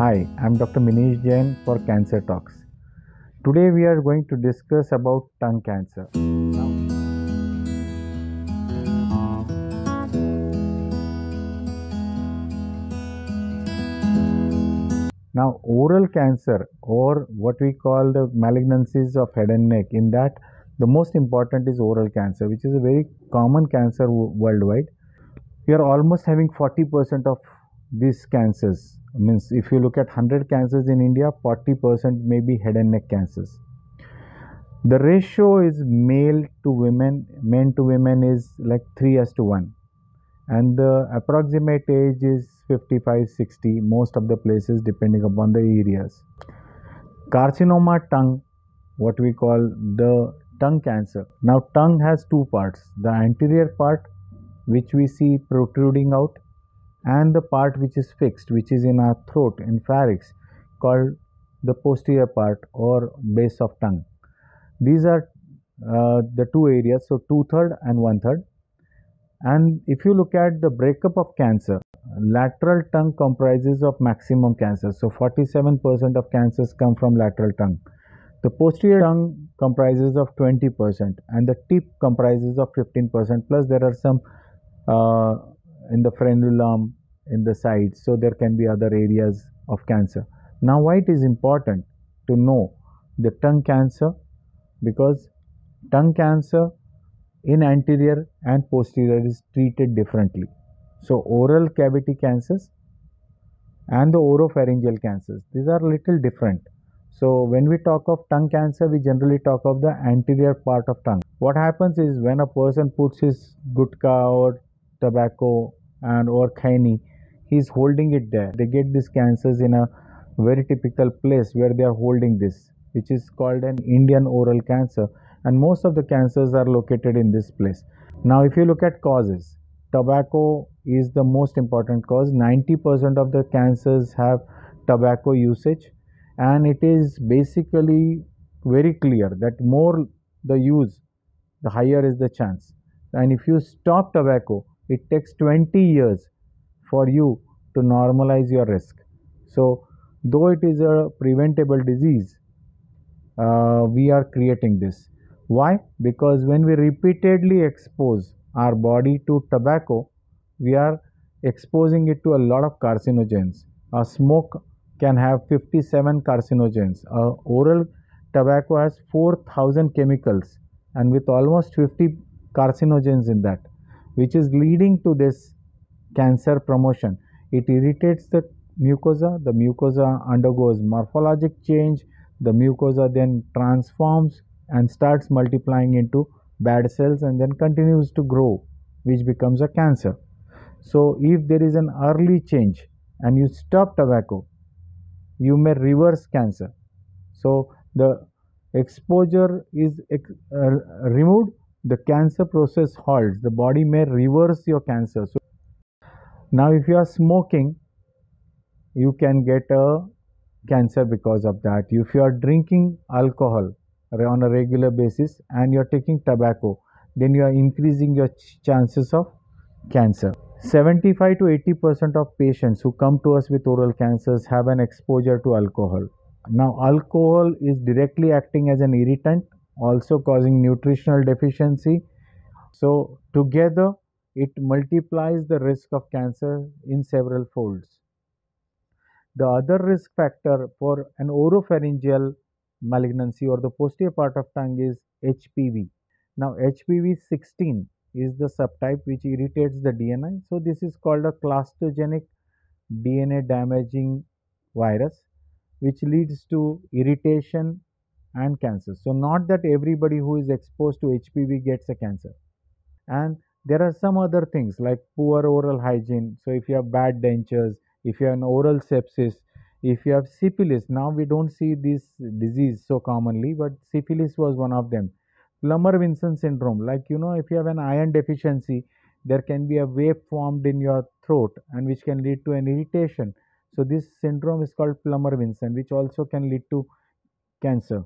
Hi, I'm Dr. Minish Jain for Cancer Talks. Today we are going to discuss about tongue cancer. Now, oral cancer or what we call the malignancies of head and neck in that the most important is oral cancer which is a very common cancer worldwide we are almost having 40% of these cancers means if you look at 100 cancers in india 40% may be head and neck cancers. The ratio is male to women men to women is like 3 as to 1 and the approximate age is 55 60 most of the places depending upon the areas. Carcinoma tongue what we call the tongue cancer. Now tongue has two parts. The anterior part which we see protruding out and the part which is fixed which is in our throat in pharynx called the posterior part or base of tongue. These are uh, the two areas so two third and one third and if you look at the breakup of cancer lateral tongue comprises of maximum cancer. So 47% of cancers come from lateral tongue. The posterior tongue comprises of 20% and the tip comprises of 15% plus there are some uh, in the frenulum in the sides so there can be other areas of cancer. Now why it is important to know the tongue cancer? Because tongue cancer in anterior and posterior is treated differently. So oral cavity cancers and the oropharyngeal cancers these are little different. So when we talk of tongue cancer we generally talk of the anterior part of tongue. What happens is when a person puts his gutka or tobacco and or khaini he is holding it there. They get these cancers in a very typical place where they are holding this which is called an indian oral cancer and most of the cancers are located in this place. Now if you look at causes tobacco is the most important cause. 90% of the cancers have tobacco usage and it is basically very clear that more the use the higher is the chance. And if you stop tobacco it takes 20 years for you to normalize your risk. So though it is a preventable disease uh, we are creating this. Why? Because when we repeatedly expose our body to tobacco we are exposing it to a lot of carcinogens. A smoke can have 57 carcinogens. A oral tobacco has 4000 chemicals and with almost 50 carcinogens in that which is leading to this cancer promotion. It irritates the mucosa the mucosa undergoes morphologic change the mucosa then transforms and starts multiplying into bad cells and then continues to grow which becomes a cancer. So if there is an early change and you stop tobacco you may reverse cancer. So the exposure is ex- uh, removed the cancer process halts. The body may reverse your cancer. So now if you are smoking you can get a cancer because of that. If you are drinking alcohol on a regular basis and you are taking tobacco then you are increasing your ch- chances of cancer. 75 to 80 percent of patients who come to us with oral cancers have an exposure to alcohol. Now alcohol is directly acting as an irritant also causing nutritional deficiency so together it multiplies the risk of cancer in several folds the other risk factor for an oropharyngeal malignancy or the posterior part of tongue is HPV. Now HPV 16 is the subtype which irritates the DNA. So this is called a clastogenic DNA damaging virus which leads to irritation and cancer. So not that everybody who is exposed to HPV gets a cancer. And there are some other things like poor oral hygiene. So if you have bad dentures, if you have an oral sepsis, if you have syphilis, now we don't see this disease so commonly, but syphilis was one of them. Plummer Vinson syndrome, like you know, if you have an iron deficiency, there can be a wave formed in your throat and which can lead to an irritation. So this syndrome is called Plummer Vinson, which also can lead to cancer.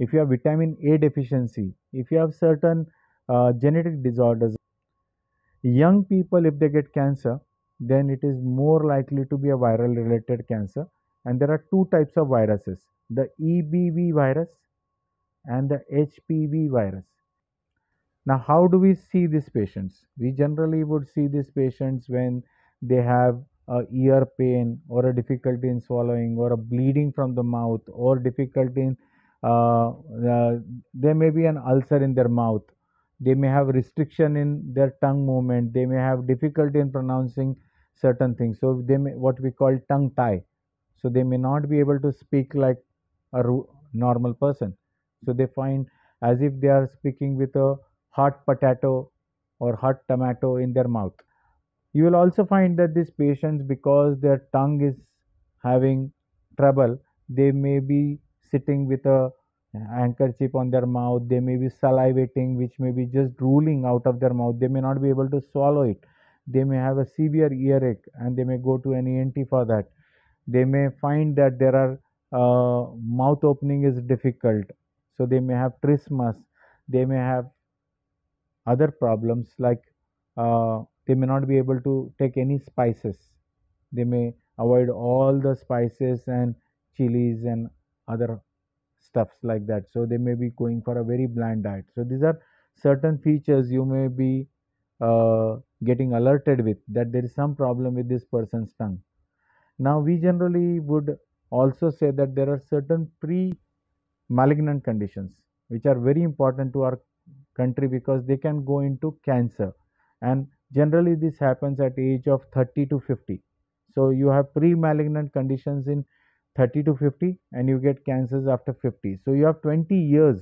If you have vitamin A deficiency, if you have certain uh, genetic disorders, young people if they get cancer then it is more likely to be a viral related cancer. And there are two types of viruses the EBV virus and the HPV virus. Now, how do we see these patients? We generally would see these patients when they have a ear pain or a difficulty in swallowing or a bleeding from the mouth or difficulty in uh, uh, there may be an ulcer in their mouth. They may have restriction in their tongue movement. They may have difficulty in pronouncing certain things. So they may what we call tongue tie. So they may not be able to speak like a normal person. So they find as if they are speaking with a hot potato or hot tomato in their mouth. You will also find that these patients because their tongue is having trouble they may be sitting with a handkerchief on their mouth. They may be salivating which may be just drooling out of their mouth. They may not be able to swallow it. They may have a severe earache and they may go to an ent for that. They may find that there are uh, mouth opening is difficult. So they may have trismus. They may have other problems like uh, they may not be able to take any spices. They may avoid all the spices and chilies and other stuffs like that. So they may be going for a very bland diet. So these are certain features you may be uh, getting alerted with that there is some problem with this person's tongue. Now we generally would also say that there are certain pre malignant conditions which are very important to our country because they can go into cancer. And generally this happens at age of 30 to 50 so you have pre malignant conditions in 30 to 50 and you get cancers after 50 so you have 20 years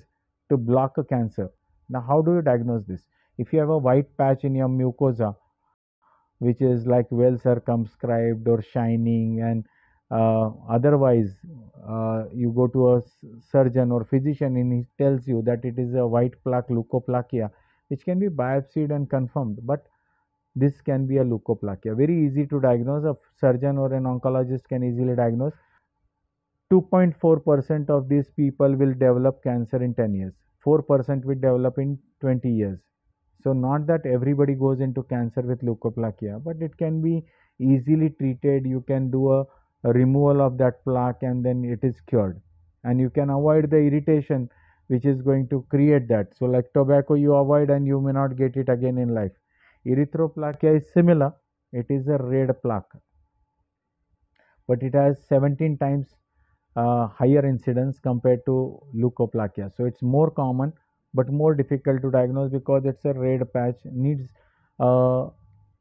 to block a cancer. Now how do you diagnose this? If you have a white patch in your mucosa which is like well circumscribed or shining and uh, otherwise uh, you go to a surgeon or physician and he tells you that it is a white plaque leukoplakia which can be biopsied and confirmed but this can be a leukoplakia. Very easy to diagnose. A surgeon or an oncologist can easily diagnose 2.4% of these people will develop cancer in 10 years. 4% will develop in 20 years. So not that everybody goes into cancer with leukoplakia but it can be easily treated. You can do a, a removal of that plaque and then it is cured. And you can avoid the irritation which is going to create that. So like tobacco you avoid and you may not get it again in life. Erythroplakia is similar. It is a red plaque. But it has 17 times uh, higher incidence compared to leukoplakia. So it's more common but more difficult to diagnose because it's a red patch needs a,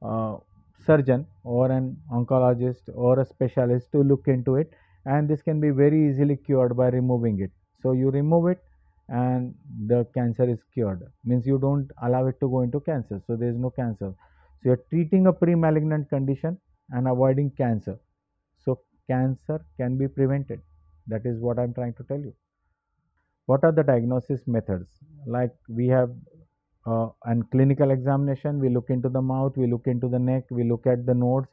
a surgeon or an oncologist or a specialist to look into it and this can be very easily cured by removing it. So you remove it and the cancer is cured. Means you don't allow it to go into cancer. So there is no cancer. So you're treating a pre-malignant condition and avoiding cancer. So cancer can be prevented that is what i'm trying to tell you. What are the diagnosis methods? Like we have uh, an clinical examination we look into the mouth we look into the neck we look at the nodes.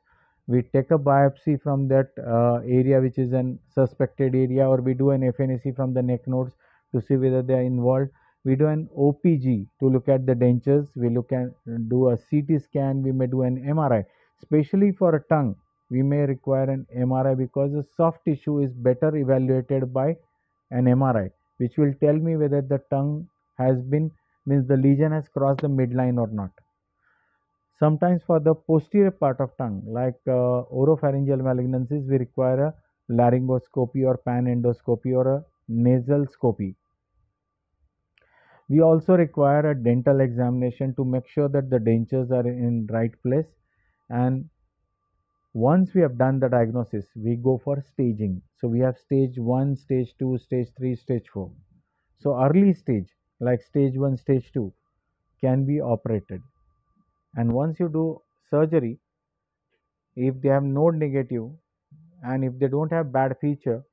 We take a biopsy from that uh, area which is an suspected area or we do an FNAC from the neck nodes to see whether they are involved. We do an OPG to look at the dentures. We look at do a CT scan. We may do an MRI especially for a tongue we may require an MRI because the soft tissue is better evaluated by an MRI which will tell me whether the tongue has been means the lesion has crossed the midline or not. Sometimes for the posterior part of tongue like uh, oropharyngeal malignancies we require a laryngoscopy or pan endoscopy or a nasal scopy. We also require a dental examination to make sure that the dentures are in right place and once we have done the diagnosis we go for staging. So we have stage 1 stage 2 stage 3 stage 4 so early stage like stage 1 stage 2 can be operated. And once you do surgery if they have node negative and if they don't have bad feature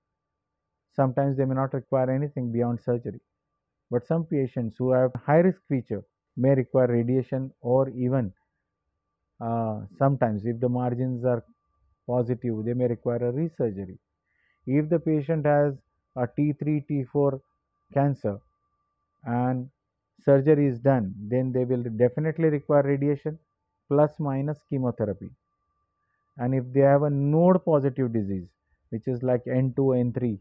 sometimes they may not require anything beyond surgery. But some patients who have high risk feature may require radiation or even Uh, sometimes if the margins are positive they may require a resurgery. If the patient has a T3 T4 cancer and surgery is done then they will definitely require radiation plus minus chemotherapy. And if they have a node positive disease which is like N2, N3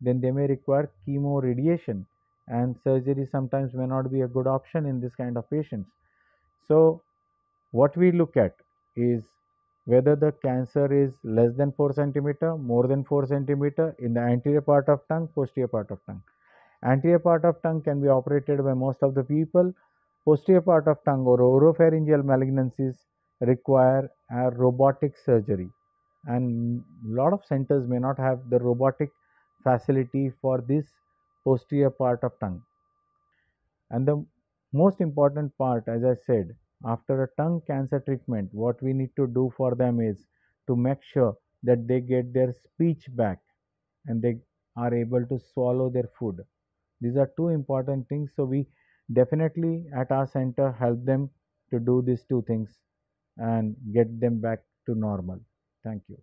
then they may require chemo radiation. And surgery sometimes may not be a good option in this kind of patients. So what we look at is whether the cancer is less than 4 centimeter, more than 4 centimeter in the anterior part of tongue, posterior part of tongue. Anterior part of tongue can be operated by most of the people. Posterior part of tongue or oropharyngeal malignancies require a robotic surgery and lot of centers may not have the robotic facility for this posterior part of tongue. And the most important part as I said after a tongue cancer treatment what we need to do for them is to make sure that they get their speech back and they are able to swallow their food. These are two important things. So we definitely at our center help them to do these two things and get them back to normal. Thank you.